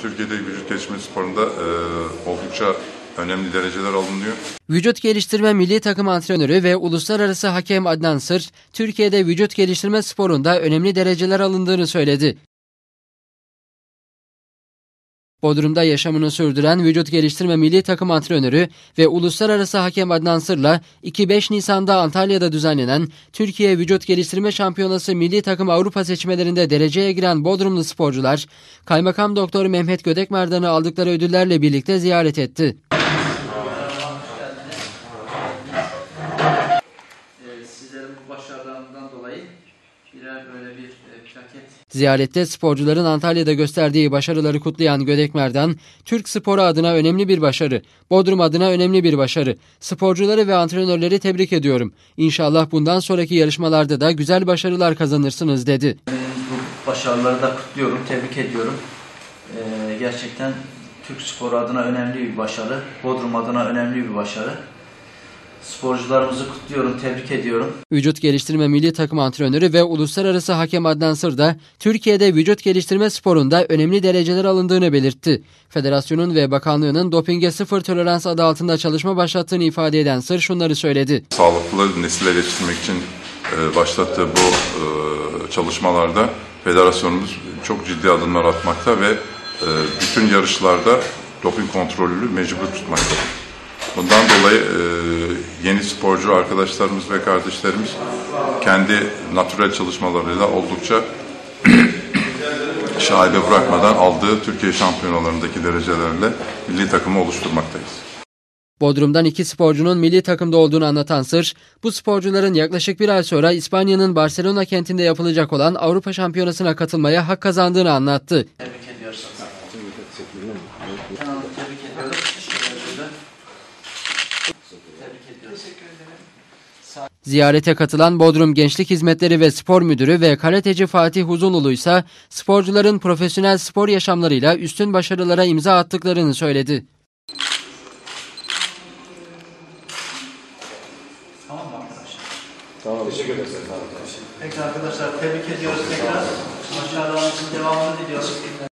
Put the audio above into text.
Türkiye'de vücut geliştirme sporunda e, oldukça önemli dereceler alınıyor. Vücut geliştirme milli takım antrenörü ve uluslararası hakem Adnan Sır, Türkiye'de vücut geliştirme sporunda önemli dereceler alındığını söyledi. Bodrum'da yaşamını sürdüren vücut geliştirme milli takım antrenörü ve uluslararası hakem Adnan Sır'la 2-5 Nisan'da Antalya'da düzenlenen Türkiye Vücut Geliştirme Şampiyonası milli takım Avrupa seçmelerinde dereceye giren Bodrumlu sporcular, Kaymakam Doktor Mehmet Gödekmerdan'ı aldıkları ödüllerle birlikte ziyaret etti. Sizlerin bu başarılarından dolayı böyle bir e, plaket Ziyarette sporcuların Antalya'da gösterdiği başarıları kutlayan Gödekmer'den, Türk sporu adına önemli bir başarı, Bodrum adına önemli bir başarı. Sporcuları ve antrenörleri tebrik ediyorum. İnşallah bundan sonraki yarışmalarda da güzel başarılar kazanırsınız dedi. bu başarıları da kutluyorum, tebrik ediyorum. Ee, gerçekten Türk sporu adına önemli bir başarı, Bodrum adına önemli bir başarı. Sporcularımızı kutluyorum, tebrik ediyorum. Vücut geliştirme milli takım antrenörü ve uluslararası hakem Adnan Sır da Türkiye'de vücut geliştirme sporunda önemli dereceler alındığını belirtti. Federasyonun ve bakanlığının dopinge sıfır tolerans adı altında çalışma başlattığını ifade eden Sır şunları söyledi. Sağlıklı nesiller yetiştirmek için e, başlattığı bu e, çalışmalarda federasyonumuz çok ciddi adımlar atmakta ve e, bütün yarışlarda doping kontrolünü mecbur tutmakta. Bundan dolayı yeni sporcu arkadaşlarımız ve kardeşlerimiz kendi natürel çalışmalarıyla oldukça şaibe bırakmadan aldığı Türkiye şampiyonalarındaki derecelerle milli takımı oluşturmaktayız. Bodrum'dan iki sporcunun milli takımda olduğunu anlatan Sır, bu sporcuların yaklaşık bir ay sonra İspanya'nın Barcelona kentinde yapılacak olan Avrupa Şampiyonası'na katılmaya hak kazandığını anlattı. Tebrik ediyoruz. Tamam, tebrik ediyoruz. Ziyarete katılan Bodrum Gençlik Hizmetleri ve Spor Müdürü ve karateci Fatih Uzunulu ise sporcuların profesyonel spor yaşamlarıyla üstün başarılara imza attıklarını söyledi. Tamam mı arkadaşlar? Tamam. Teşekkür ederiz. Peki arkadaşlar tebrik ediyoruz tekrar. Başarılarınızın devamını diliyoruz.